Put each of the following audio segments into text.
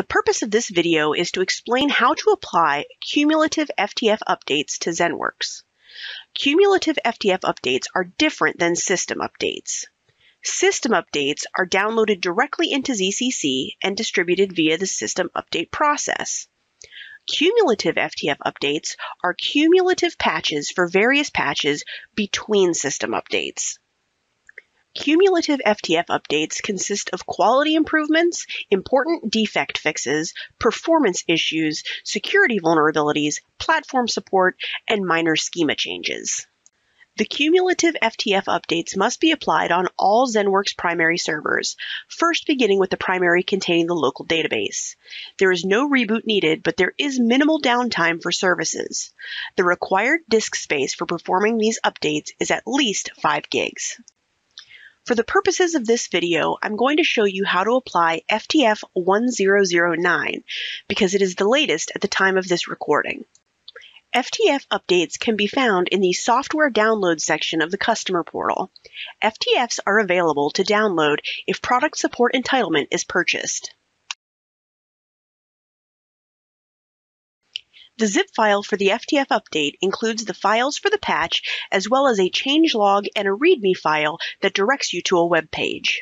The purpose of this video is to explain how to apply cumulative FTF updates to ZENworks. Cumulative FTF updates are different than system updates. System updates are downloaded directly into ZCC and distributed via the system update process. Cumulative FTF updates are cumulative patches for various patches between system updates. Cumulative FTF updates consist of quality improvements, important defect fixes, performance issues, security vulnerabilities, platform support, and minor schema changes. The cumulative FTF updates must be applied on all ZENworks primary servers, first beginning with the primary containing the local database. There is no reboot needed, but there is minimal downtime for services. The required disk space for performing these updates is at least 5 gigs. For the purposes of this video, I'm going to show you how to apply FTF 1009 because it is the latest at the time of this recording. FTF updates can be found in the Software Download section of the Customer Portal. FTFs are available to download if product support entitlement is purchased. The zip file for the FTF update includes the files for the patch as well as a changelog and a README file that directs you to a web page.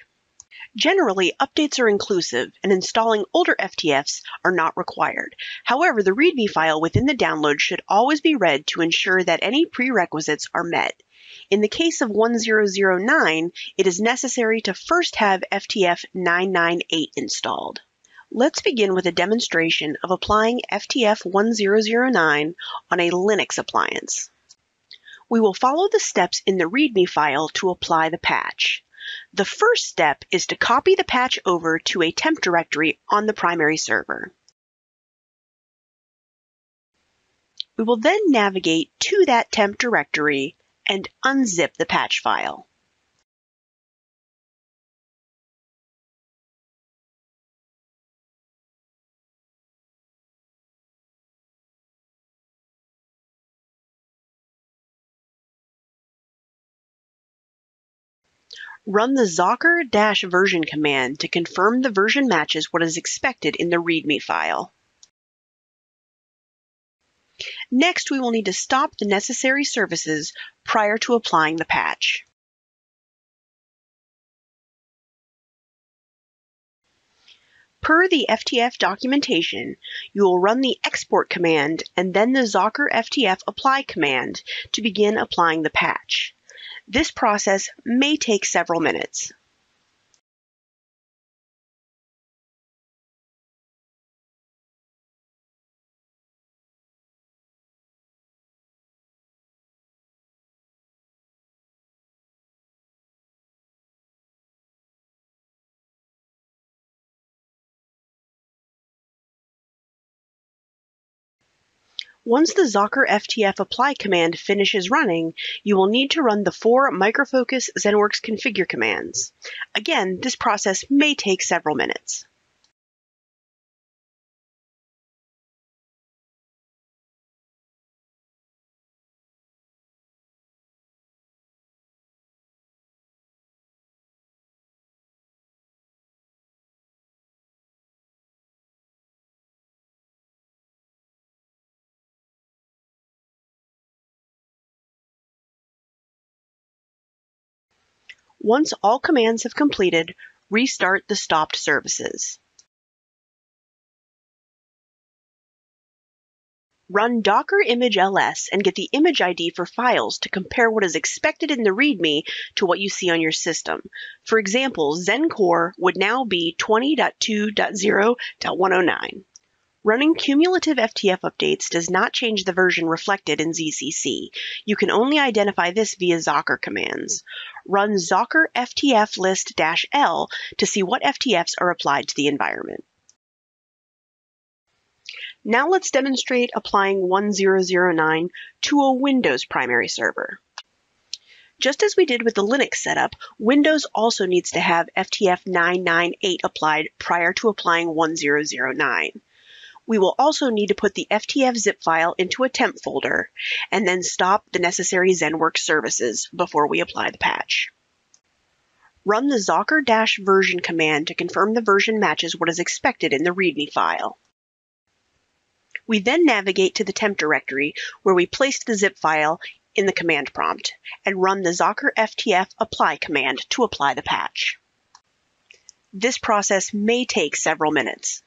Generally, updates are inclusive and installing older FTFs are not required. However, the README file within the download should always be read to ensure that any prerequisites are met. In the case of 1009, it is necessary to first have FTF 998 installed. Let's begin with a demonstration of applying FTF 1009 on a Linux appliance. We will follow the steps in the README file to apply the patch. The first step is to copy the patch over to a temp directory on the primary server. We will then navigate to that temp directory and unzip the patch file. Run the zocker-version command to confirm the version matches what is expected in the README file. Next, we will need to stop the necessary services prior to applying the patch. Per the FTF documentation, you will run the export command and then the Zocker FTF apply command to begin applying the patch. This process may take several minutes. Once the Zocker FTF apply command finishes running, you will need to run the four Microfocus ZENworks configure commands. Again, this process may take several minutes. Once all commands have completed, restart the stopped services. Run docker image ls and get the image ID for files to compare what is expected in the README to what you see on your system. For example, XenCore would now be 20.2.0.109. Running cumulative FTF updates does not change the version reflected in ZCC. You can only identify this via Zocker commands. Run Zocker FTF list-L to see what FTFs are applied to the environment. Now let's demonstrate applying 1009 to a Windows primary server. Just as we did with the Linux setup, Windows also needs to have FTF 998 applied prior to applying 1009. We will also need to put the FTF zip file into a temp folder and then stop the necessary ZENworks services before we apply the patch. Run the zocker-version command to confirm the version matches what is expected in the README file. We then navigate to the temp directory where we placed the zip file in the command prompt and run the Zocker FTF apply command to apply the patch. This process may take several minutes.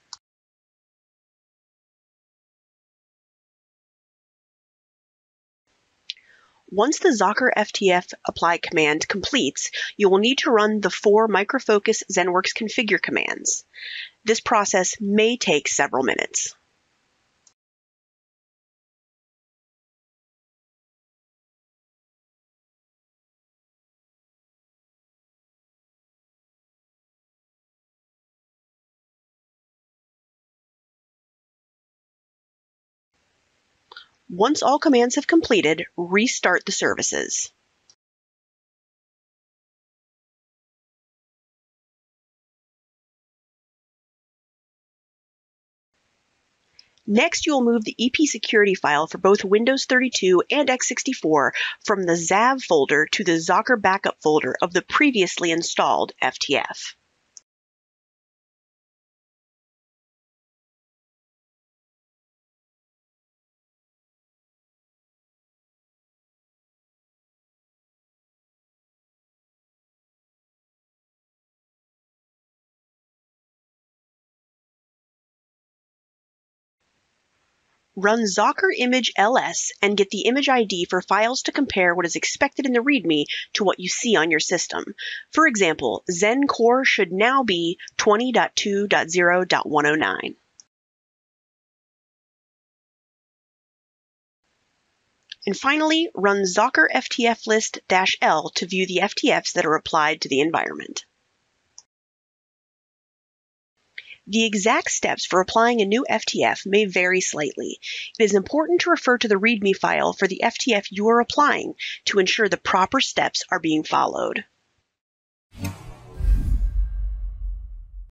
Once the Zocker FTF apply command completes, you will need to run the four Microfocus ZENworks configure commands. This process may take several minutes. Once all commands have completed, restart the services. Next, you will move the EP security file for both Windows 32 and x64 from the ZAV folder to the Zocker backup folder of the previously installed FTF. Run Zocker image ls and get the image ID for files to compare what is expected in the README to what you see on your system. For example, Zen core should now be 20.2.0.109. And finally, run Zocker FTF list-L to view the FTFs that are applied to the environment. The exact steps for applying a new FTF may vary slightly. It is important to refer to the README file for the FTF you are applying to ensure the proper steps are being followed.